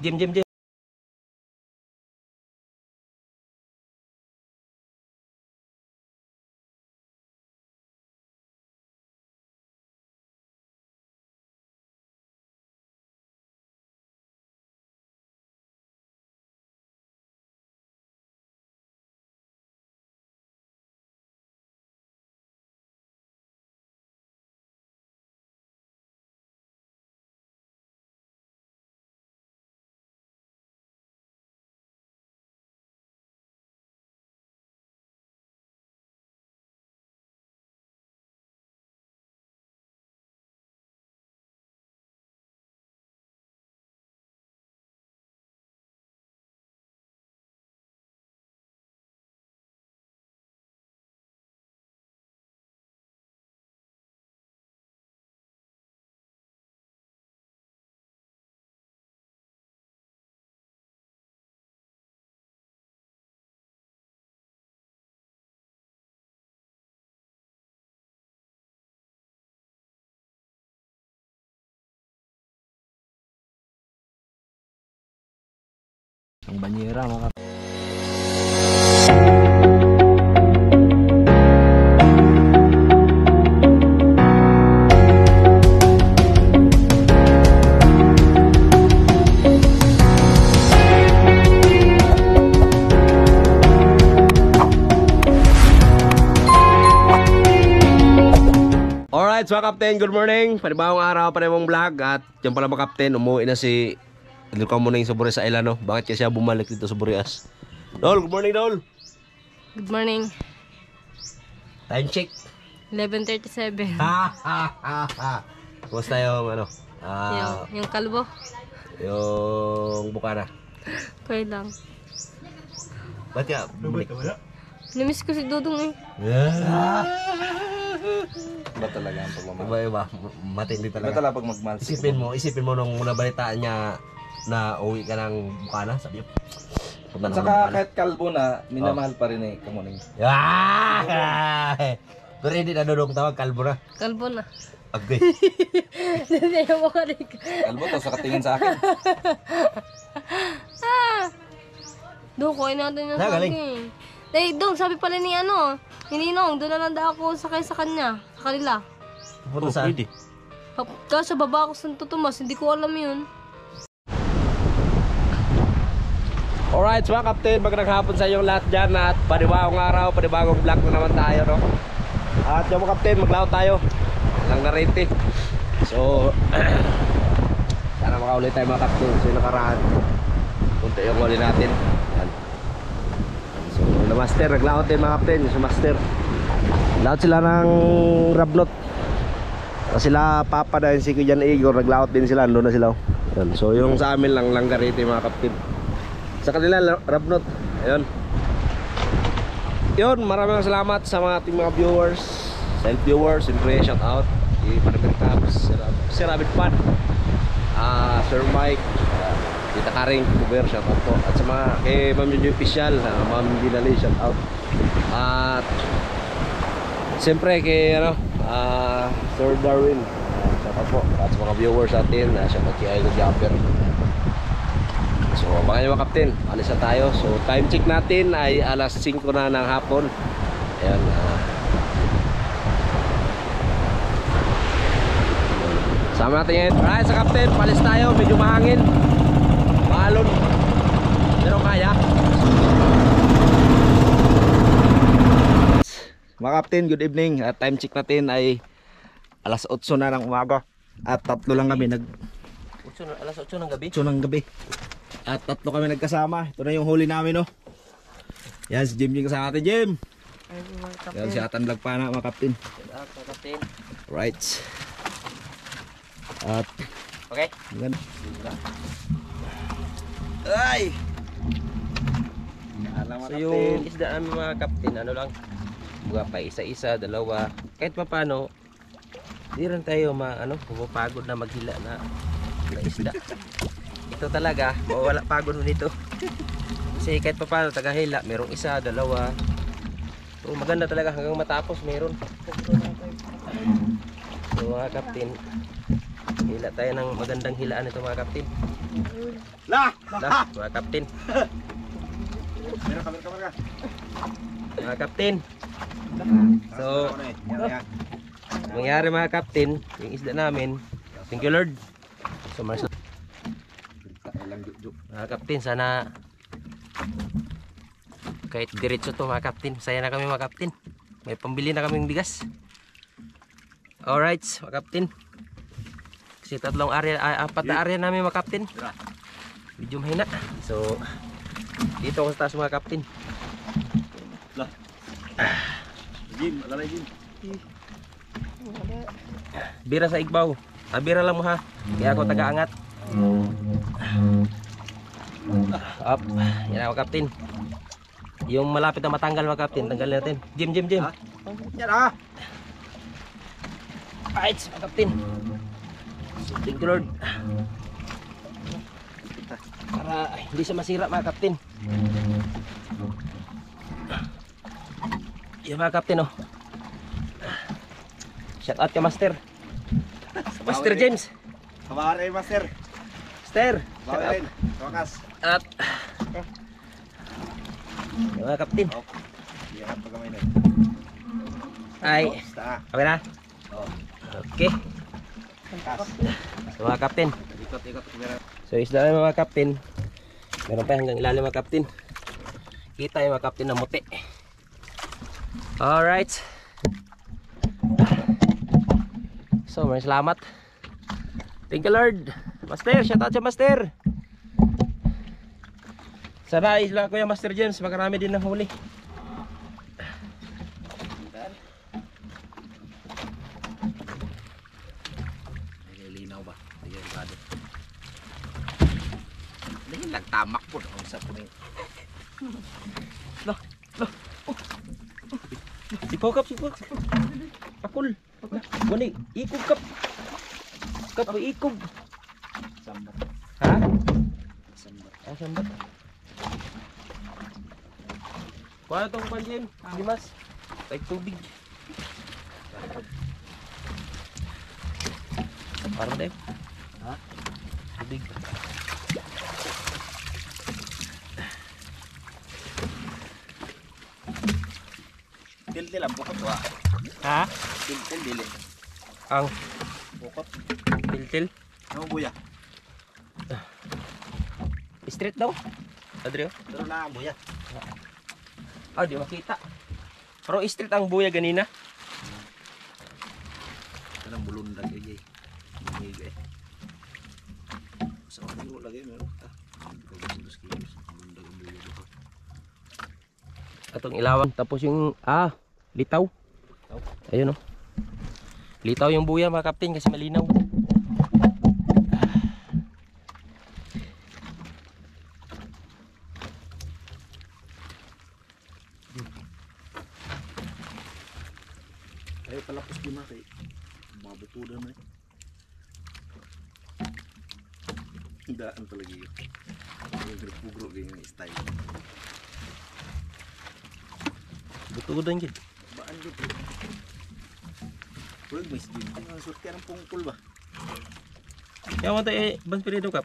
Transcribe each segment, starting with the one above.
Jim, Jim, Jim. Ang banyera mga Alright, so Captain, good morning. Panibawang araw, panibawang vlog. At yan pala mga Captain, umuwi na si... Dito ka muna yung sa Burias Island, no? Bakit kasi siya bumalik dito sa Burias? Dol, good morning, Dol. Good morning. Time check. 11.37. Ha, ha, ha, ha. Kumusta yung, ano? Ah, yung, yung kalbo. yung bukana. Okay lang. Ba't ka? Bumalik. Namiss ko si Dudong eh. Yeah. Iba talaga ang pagmamahal. Iba, iba. Matindi Iba talaga. talaga pag magmahal. si Isipin mo, isipin mo nung nabalitaan niya na uwi ka ng bukana, sabi niya. punta na saka ako ng Bukana. kahit kalbo na, minamahal pa rin eh, kamuning. Ah! Pero hindi na dudong tawag, kalbo na. Kalbo na. Agay. Hindi mo ka rin. Kalbo to sa katingin sa akin. Doon, kuhain natin yung Na, galing. saging. Eh, doon, sabi pala ni ano, ni Ninong, doon na lang daw ako sakay sa kanya, sa kanila. Punta saan? Hap- Kaso baba ako sa Santo Tomas, hindi ko alam yun. Alright, mga kapten, magandang hapon sa inyong lahat dyan at panibagong araw, panibagong vlog na naman tayo, no? At yung mga kapten, maglaw tayo. Lang na rente. So, sana makaulit tayo mga kapten. So, yung nakaraan. Punta yung huli natin. Yan. So, na master, naglaot din mga kapten, yung master. Laot sila ng rabnot. Kasi sila Papa na si Kuya Igor, naglaot din sila, doon na sila. Yan. So, yung sa amin lang, langgarite mga kapten. Sa kanila, la- rabnot. Ayun. Yun, maraming salamat sa mga ating mga viewers. Self viewers, siyempre shout out. Kay Panamir Cabs, Sir, Abid Pan, ah Sir Mike, ah, Tita Karing, Kuber, shout out po. At sa mga kay Ma'am Jojo Official, ah, Ma'am Binali, shout out. At siyempre kay ano, ah Sir Darwin, ah, shout out po. At sa mga viewers natin, ah, shout out kay Idol Jumper. Nyo mga kapten, alis na tayo. So, time check natin ay alas 5 na ng hapon. Ayan. ah. sama natin ngayon. Alright, sa kapten, palis tayo. Medyo mahangin. Maalon. Pero kaya. Mga kapten, good evening. At time check natin ay alas 8 na ng umaga. At tatlo lang kami nag alas 8 ng gabi. 8 ng gabi. At tatlo kami nagkasama. Ito na yung huli namin, no? Yan, si Jim Jim kasama natin, Jim. Yan, si Atan Lagpana, mga kaptin. Ah. Right. At, Okay. yan. Ay! Alam So yung isda namin mga kapatid, ano lang, buga pa isa-isa, dalawa. Kahit pa paano, di rin tayo ma, ano, pumapagod na maghila na, na isda. Ito talaga, mawala pagod mo nito. Kasi kahit pa paano, tagahila, merong isa, dalawa. So maganda talaga hanggang matapos, meron. So mga kaptin, hila tayo ng magandang hilaan ito mga kaptin. Lah! Lah, mga kapten. Meron ka, meron ka, meron ka. Mga kapten. So, mangyari mga kapten, yung isda namin, thank you Lord. So, mas Ilang juk-juk. mga kapten, sana kahit diretso to mga kapten, saya na kami mga kapten. May pambili na kaming bigas. Alright, mga kapten. Kasi tatlong area, ah, apat na area namin mga kapten. Medyo mahina. So, dito ako sa taas mga kapten. Jim, alalay Jim. Bira sa igbaw. Ah, bira lang mo ha. Kaya ako taga-angat. Up. Yan ako, Captain. Yung malapit na matanggal mga Captain, tanggalin natin. Jim, Jim, Jim. Yan ah! Right, mga Captain. Thank you, Lord. Para hindi siya masira mga Captain. Yan mga Captain, oh. Shout out kay Master. Master James. Kabare, master. Master. Shout Bawi out. rin. Sa wakas. At Yung mga kaptin Yan, pagkamay na. ay Basta ah. okay na? Oo. Okay. So mga kaptin. Ikot, ikot. So isda na mga kaptin. Meron pa hanggang ilalim mga kaptin. Kita yung mga kaptin na muti. Alright. So maraming salamat. Thank you Lord. Master, shout out sa Master. Sana isla ko yung Master James. Makarami din ng huli. Linaw ba? Gado. Hindi nagtamak po. Ang sa po Sipaw kap, sipaw. Pakul. Wani, ikog kap. Kap, ikog. Sambat. Ha? Sambat. Ah, sambat. Kuha itong panjim, limas. Kahit tubig. Parang deh. Ha? Tubig. Til-til ang bukot wa. Ha? Til-til dili. Ang Bukot. tiltil. Ano buya? Street daw. Adrio. Pero na ang buya. Ah, di makita. Pero street ang buya ganina. Kanang bulundag. Miga eh. Sa ano lagi meron ta. Dos kilos. Bulundag ang buya dito. atong ilawan tapos yung ah litaw ayun oh litaw yung buya mga kapten kasi malinaw Ay palapos din na kay mabutudan na eh. Daan talaga yun. Yung pugro ganyan yung style. butudan yun Baan dito? Huwag may skin. Ang surti ng pungkol ba? kaya mo tayo eh bang perido kap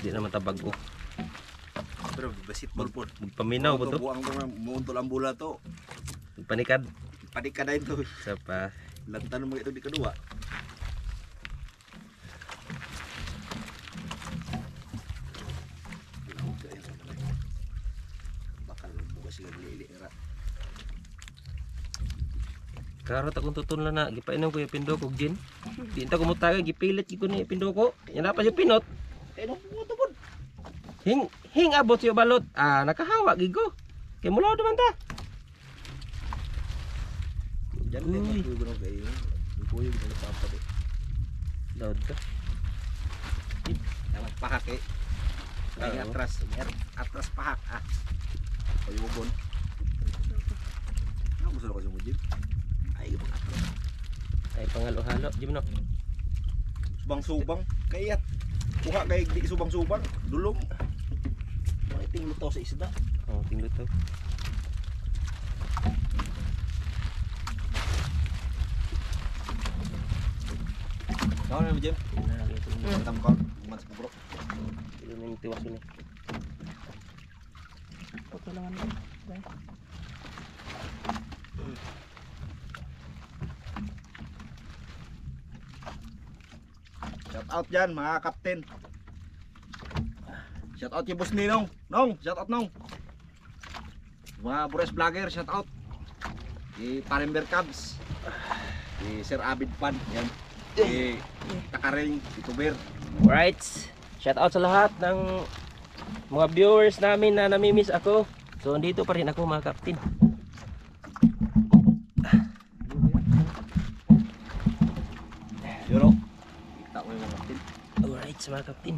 di naman tabag ko Pero basit ball po. paminaw ko to Buang to muuntol ang bula to. panikad Panik ka na ito. sa pa Lantan mo ito di kedua. Karot akong tutunlan na gipainom ko yung pindoko gin di ta kumutaga gipilit ko ni pindoko yan na pa siya pinot hing hing abot siya balot ah nakahawa gid ko kay mulaw naman ta Diyan din ko gano kayo. Yung kuyo gano papa de. loud ka Dapat pahak eh. Ay Oo. atras, mer atras pahak ah. Payubon. Ano gusto ko sa mujib? Ay, ibang atras. ay pangalo-halo di mo no Subang-subang kayat. Kuha kay di subang-subang, dulong. ting luto sa isda. Oh, ting luto. Kau nih Jim? Nah, gitu. Kita bukan bukan sepuluh. Ini yang tiwas ini. Pertolongan ini. Shout out Jan, mga kapten. Shout out kay Boss Ninong. Nong, shout out Nong. Mga Bures Vlogger, shout out. Kay Parimber Cubs. Kay Sir Abid Pan. Yan. Kay Takaring, YouTuber. Alright. Shout out sa lahat ng mga viewers namin na namimiss ako. So, andito pa rin ako mga kaptin. Yun o. Kita ko yung mga kapten. Alright mga kaptin.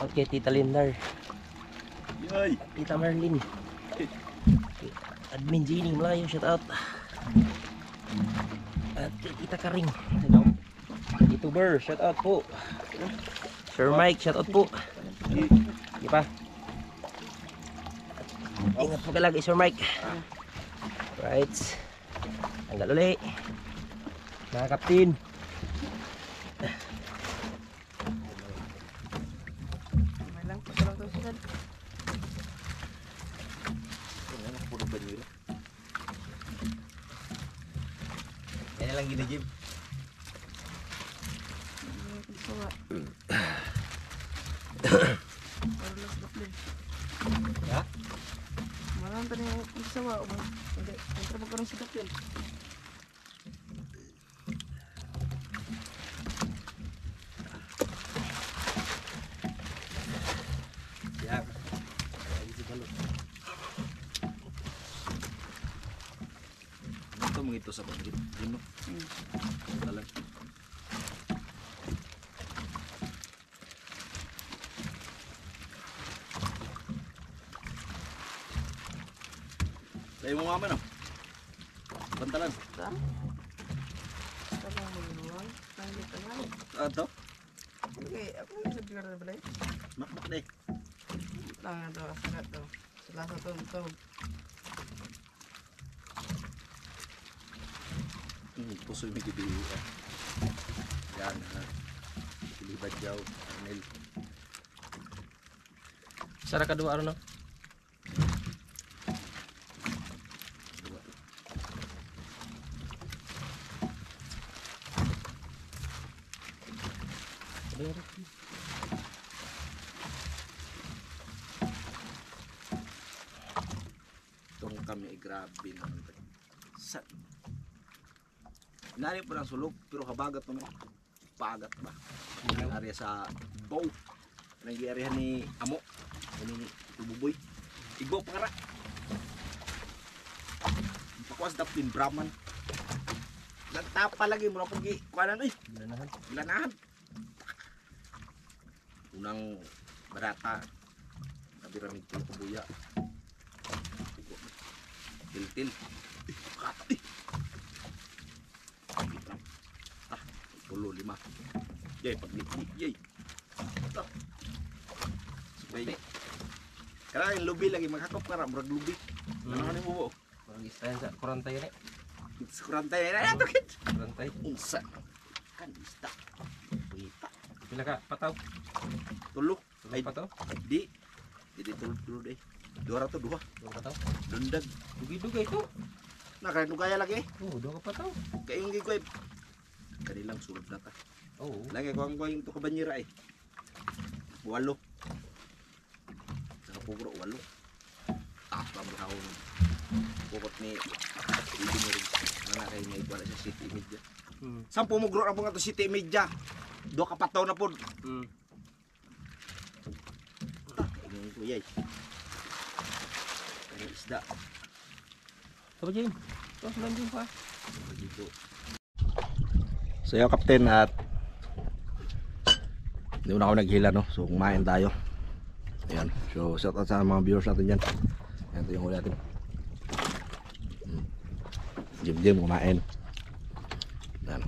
Out kay Tita Lindar. Yay! Tita. Kay Admin Jeannie Malayo, shout out. At kay Tita Karing. Hello. YouTuber, shout out po. Sir Mike, shout out po. Di pa? Ingat po ka lagi, Sir Mike. Right. Tanggal uli. Mga kaptin. Puro banyera. Kaya lang gini Jim. Ya? Malam tadi yang sawa, hindi, kontra mo karon sikat yun. Ya. Ito mga ito sa banggit. Yun no. Talag. Layo mo mama no? Bantalan. Sabi mo luwang, na. Ato? Okay, ako yung sa bigar na balay. Makmak deh. Lang na daw, sagat daw. Sila sa to, ito. Puso yung bigibi. Yan ha. Pilibad yaw. Arnel. Sara ka dua ano? Itong kami ay grabe naman. Nari po ng sulok, pero kabagat po Pagat ba? Ang area sa bow. Nag-iarihan ni Amo. Ano ni Tububoy. Igbo pa kara. Pakwas dapin Brahman. Nagtapa lagi mo na pugi. Kanan, uy. Lanahan. Lanahan. Unang barata. Nabiramig ko kuya. Ah. Tiltil. Ay. 45 yey pagliti yey Baik. Karena yang lebih lagi makakop karena berat lebih. Hmm. Ini bobo. Kurang istan sak kurantai ini. Kurantai ini atau kit? Kurantai. Insa. Kan ista. Berita. Bila kak patau? Tulu. Tulu patau? Di. Jadi tulu dulu deh. Dua ratus dua. Dua patau. dendeng Dugi-dugi itu. Nah, kaya lagi. Oh, dua patau. Kayak yang gitu, gue gikoy. Kanilang sulod na ta. Oh. Lagi ko ang ko yung to kabanyera eh. Walo. Sa pugro walo. Ah, pamrahon. Bukot ni Ibi ni rin. Mga kay may wala sa city media. Hmm. Sampu mo gro na po nga to city media. Do ka pataw na po. Hmm. Kainin ko yay. Kaya isda. Sabi Jim. Terus lanjut pa. Dito. So yung kapten at hindi na ako naghila no. So kumain tayo. Ayan. So shout out sa mga viewers natin dyan. Ayan ito yung huli natin. Hmm. Jim Jim kumain. Ayan.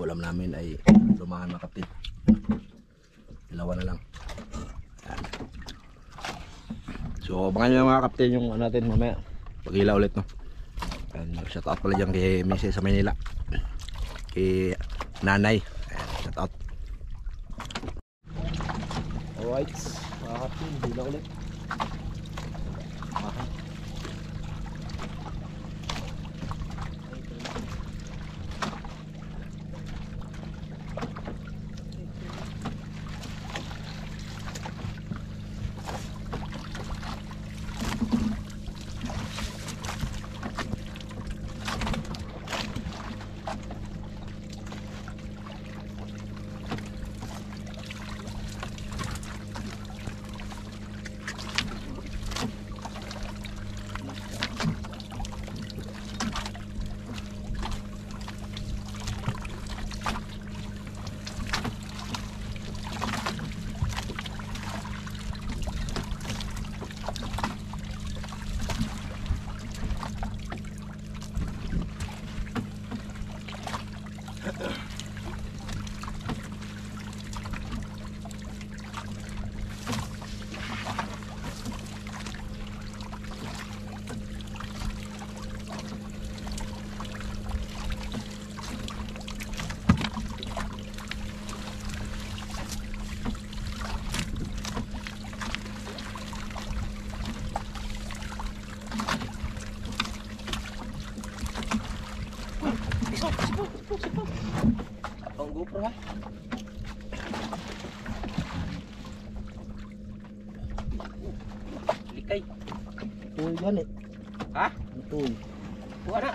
Ulam namin ay lumahan mga kapten. Ilawan na lang. Ayan. So abangan nyo mga kapten yung ano natin mamaya. Paghila ulit no. And shout out pala dyan kay Mrs. sa Manila. Kay nanay. Ayan, shout out. Alright, mga kapatid, hila ulit. Aha. Ang GoPro ha? Likay. Tuloy gani. Ha? Tuloy. Kuha na.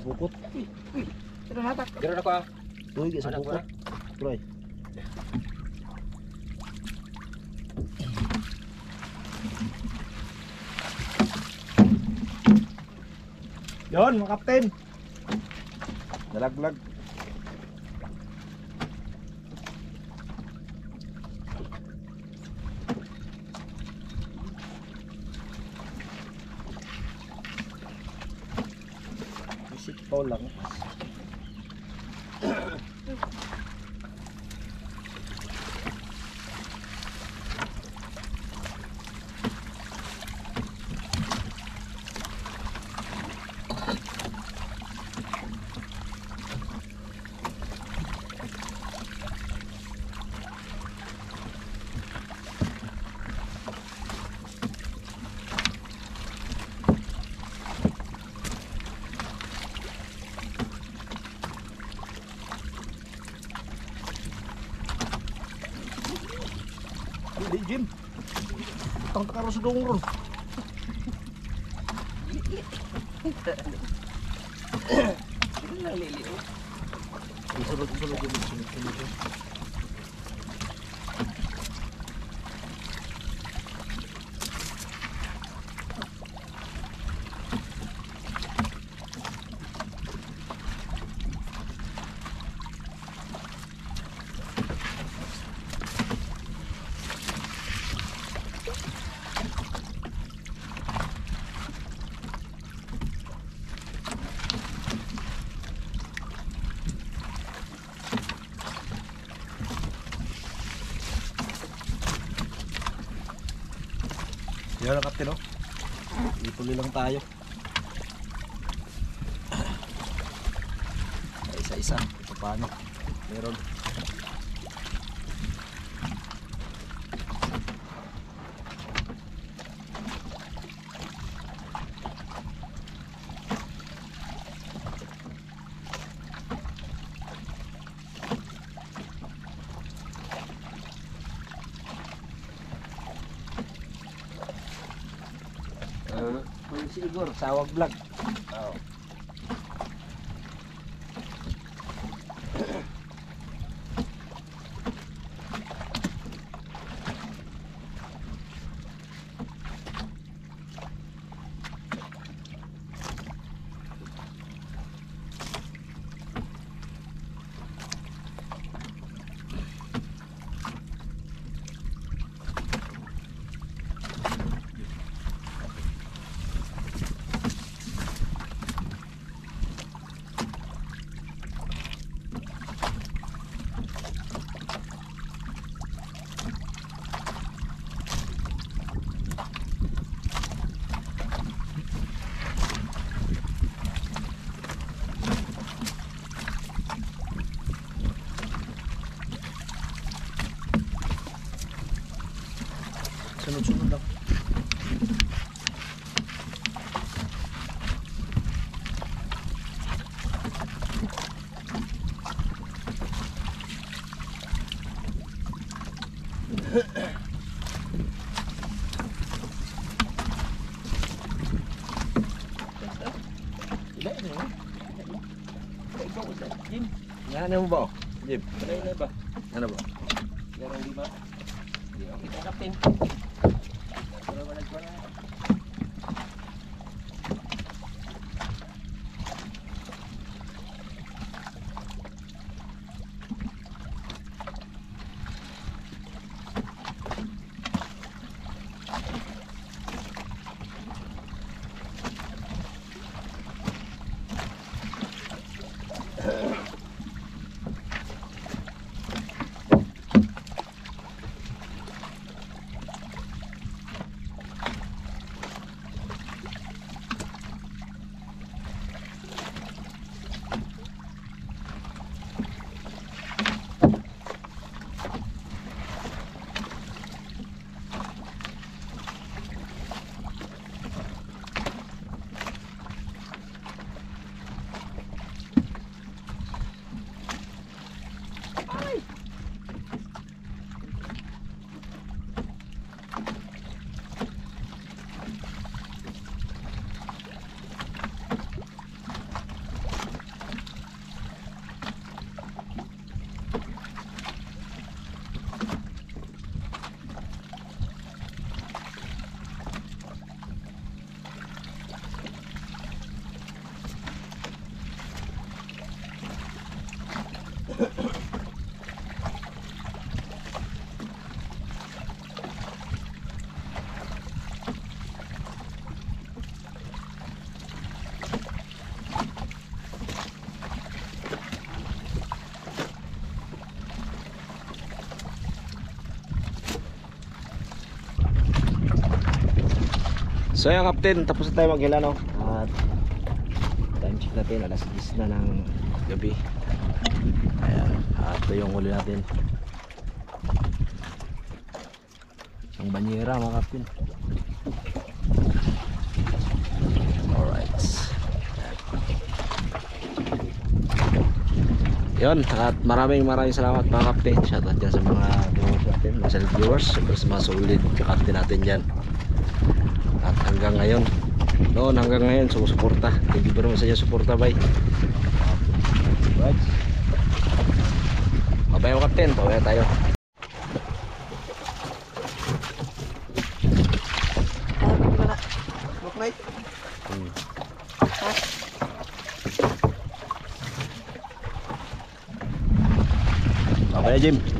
Tuloy sa pupot. Gano'n ako ah. Tuloy sa Anak ko pupot. Tuloy. Yon, mga kapten. Nalaglag. Ko lang. Sigurun. Yan ang kapten, no? Ituloy lang tayo. Isa-isa. Ito paano? Meron. Uh, Siguro, sawag vlog. oh. Yan mo ba? Jim. wala na ba? Ano ba? Meron di ba? Di okay ka, Captain. Pero wala ko na. So yung captain, tapos na tayo maghila no. At time check natin, alas 10 na ng gabi. Ayan, at ito yung huli natin. Ang banyera mga captain. Alright. Yun, at maraming maraming salamat mga captain. Shoutout dyan sa mga viewers natin, mga viewers, siyempre sa mga solid ka-captain natin dyan. At hanggang ngayon, noon hanggang ngayon sumusuporta. Thank you very much sa inyo suporta, bye. Right. Mabay mo captain, pawaya tayo. Hmm. Mabaya Jim.